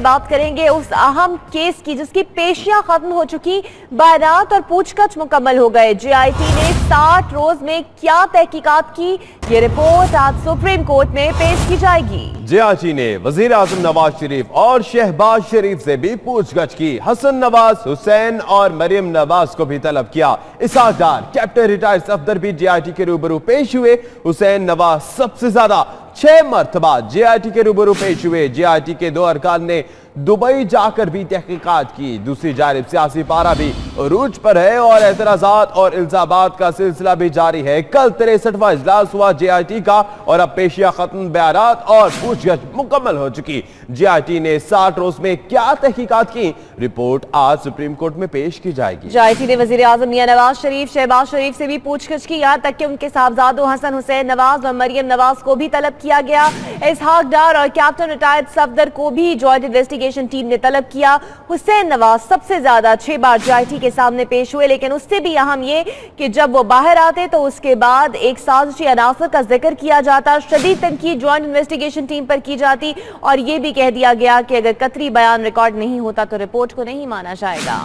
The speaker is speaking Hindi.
से बात करेंगे उस अहम केस की जिसकी पेशियाँ खत्म हो चुकी, बयानात और पूछताछ मुकम्मल हो गए। जीआईटी ने 60 रोज में क्या तहकीकात की? ये रिपोर्ट आज सुप्रीम कोर्ट में पेश की जाएगी। जीआईटी ने वज़ीर आज़म नवाज़ शरीफ और शहबाज शरीफ से भी पूछगछ की। हसन नवाज़, हुसैन और मरियम नवाज़ को भी तलब किया। इसाक डार कैप्टन रिटायर्ड सफदर भी जीआईटी के रूबरू पेश हुए। हुसैन नवाज़ सबसे ज़्यादा छह मरतबा जेआईटी के रूबरू पेश हुए। जेआईटी के दो अरकान ने दुबई जाकर भी तहकीकत की। दूसरी जानब सियासी पारा भी रूज पर है और एतराजात और इल्जामात का सिलसिला भी जारी है। कल तिरसठवा इजलास हुआ जेआईटी का और अब पेशिया खत्म बयान और पूछगछ मुकम्मल हो चुकी। जेआईटी ने साठ रोज में क्या तहकीकात की? रिपोर्ट आज सुप्रीम कोर्ट में पेश की जाएगी। जेआईटी ने वजी आज़म मियाँ नवाज़ शरीफ, शहबाज शरीफ से भी पूछगछ की। यहाँ तक कि उनके साहबजादों हसन हुसैन नवाज़ और मरियम नवाज़ को भी तलब किया गया। इसहाक डार और कैप्टन रिटायर्ड सफदर को भी ज्वाइंट इन्वेस्टिगेशन टीम ने तलब किया। हुसैन नवाज़ सबसे ज़्यादा छह बार जेआईटी के सामने पेश हुए, लेकिन उससे भी अहम ये कि जब वो बाहर आते तो उसके बाद एक साजिशी अनासर का ज़िक्र किया जाता। शदीद तनकीद ज्वाइंट इन्वेस्टिगेशन टीम पर की जाती और ये भी कह दिया गया कि अगर कतरी बयान रिकॉर्ड नहीं होता तो रिपोर्ट को नहीं माना जाएगा।